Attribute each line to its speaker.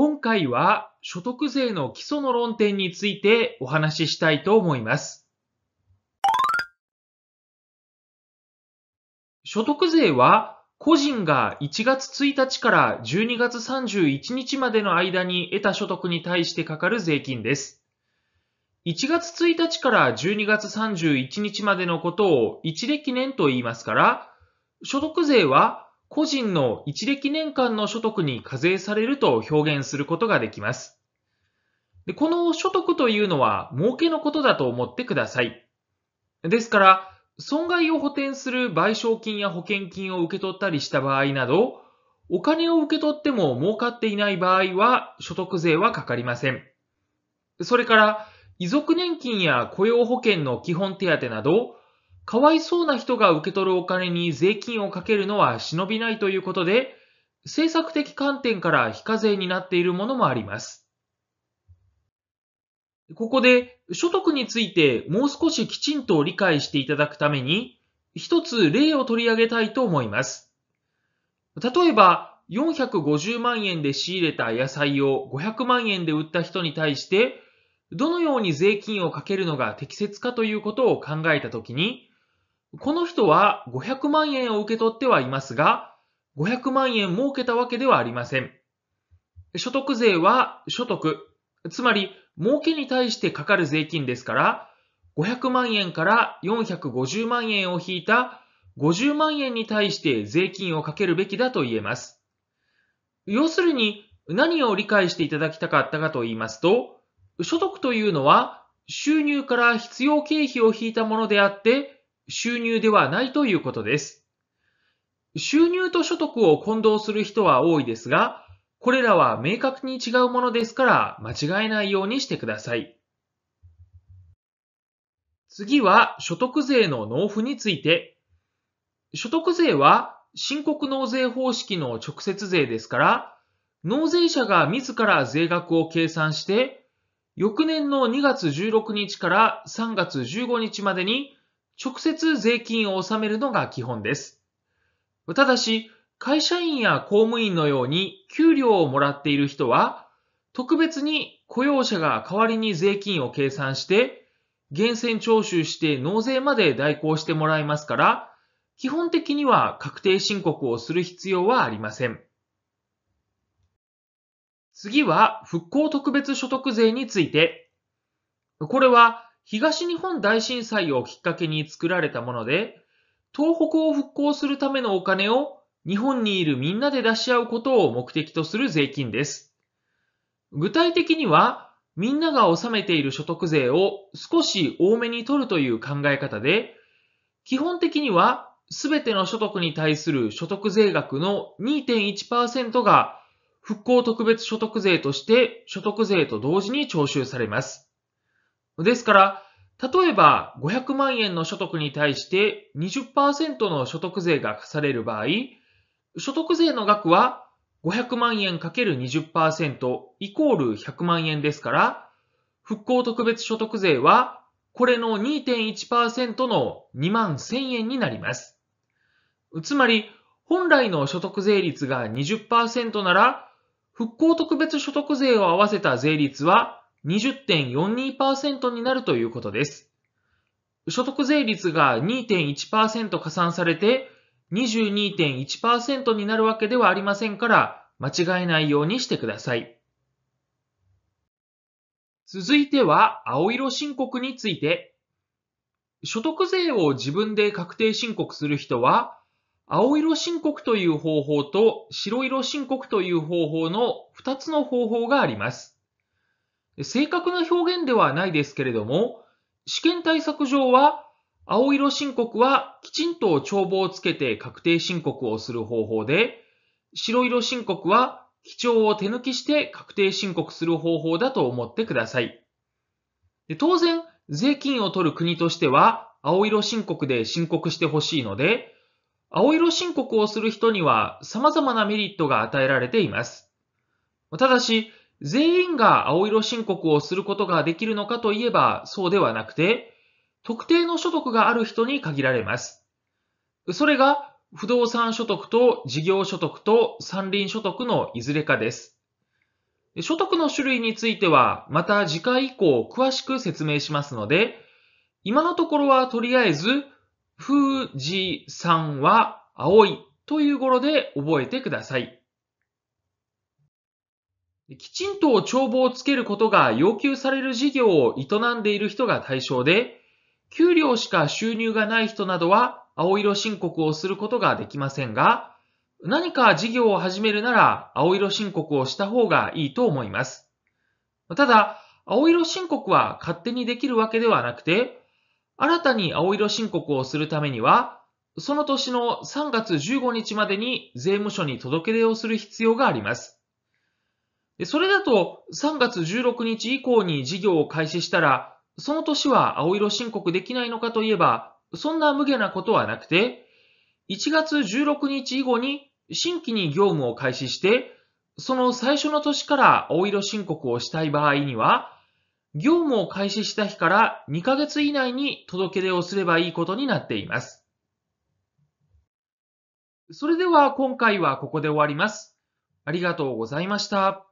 Speaker 1: 今回は所得税の基礎の論点についてお話ししたいと思います。所得税は個人が1月1日から12月31日までの間に得た所得に対してかかる税金です。1月1日から12月31日までのことを一歴年と言いますから、所得税は個人の一歴年間の所得に課税されると表現することができます。でこの所得というのは儲けのことだと思ってください。ですから、損害を補填する賠償金や保険金を受け取ったりした場合など、お金を受け取っても儲かっていない場合は所得税はかかりません。それから、遺族年金や雇用保険の基本手当など、かわいそうな人が受け取るお金に税金をかけるのは忍びないということで、政策的観点から非課税になっているものもあります。ここで所得についてもう少しきちんと理解していただくために、一つ例を取り上げたいと思います。例えば、450万円で仕入れた野菜を500万円で売った人に対して、どのように税金をかけるのが適切かということを考えたときに、この人は500万円を受け取ってはいますが、500万円儲けたわけではありません。所得税は所得、つまり儲けに対してかかる税金ですから、500万円から450万円を引いた50万円に対して税金をかけるべきだと言えます。要するに何を理解していただきたかったかと言いますと、所得というのは収入から必要経費を引いたものであって、収入ではないということです。収入と所得を混同する人は多いですが、これらは明確に違うものですから間違えないようにしてください。次は所得税の納付について。所得税は申告納税方式の直接税ですから、納税者が自ら税額を計算して、翌年の2月16日から3月15日までに直接税金を納めるのが基本です。ただし、会社員や公務員のように給料をもらっている人は、特別に雇用者が代わりに税金を計算して、源泉徴収して納税まで代行してもらいますから、基本的には確定申告をする必要はありません。次は復興特別所得税について。これは東日本大震災をきっかけに作られたもので、東北を復興するためのお金を日本にいるみんなで出し合うことを目的とする税金です。具体的には、みんなが納めている所得税を少し多めに取るという考え方で、基本的にはすべての所得に対する所得税額の2.1%が復興特別所得税として所得税と同時に徴収されます。ですから、例えば500万円の所得に対して20%の所得税が課される場合、所得税の額は500万円 ×20% イコール100万円ですから、復興特別所得税はこれの2.1%の2万1000円になります。つまり、本来の所得税率が20%なら、復興特別所得税を合わせた税率は20.42%になるということです。所得税率が2.1%加算されて22.1%になるわけではありませんから間違えないようにしてください。続いては青色申告について。所得税を自分で確定申告する人は青色申告という方法と白色申告という方法の2つの方法があります。正確な表現ではないですけれども、試験対策上は、青色申告はきちんと帳簿をつけて確定申告をする方法で、白色申告は基調を手抜きして確定申告する方法だと思ってください。で当然、税金を取る国としては、青色申告で申告してほしいので、青色申告をする人には様々なメリットが与えられています。ただし、全員が青色申告をすることができるのかといえばそうではなくて、特定の所得がある人に限られます。それが不動産所得と事業所得と山林所得のいずれかです。所得の種類についてはまた次回以降詳しく説明しますので、今のところはとりあえず、富士山は青いという語呂で覚えてください。きちんと帳簿をつけることが要求される事業を営んでいる人が対象で、給料しか収入がない人などは青色申告をすることができませんが、何か事業を始めるなら青色申告をした方がいいと思います。ただ、青色申告は勝手にできるわけではなくて、新たに青色申告をするためには、その年の3月15日までに税務署に届け出をする必要があります。それだと3月16日以降に事業を開始したら、その年は青色申告できないのかといえば、そんな無下なことはなくて、1月16日以後に新規に業務を開始して、その最初の年から青色申告をしたい場合には、業務を開始した日から2ヶ月以内に届け出をすればいいことになっています。それでは今回はここで終わります。ありがとうございました。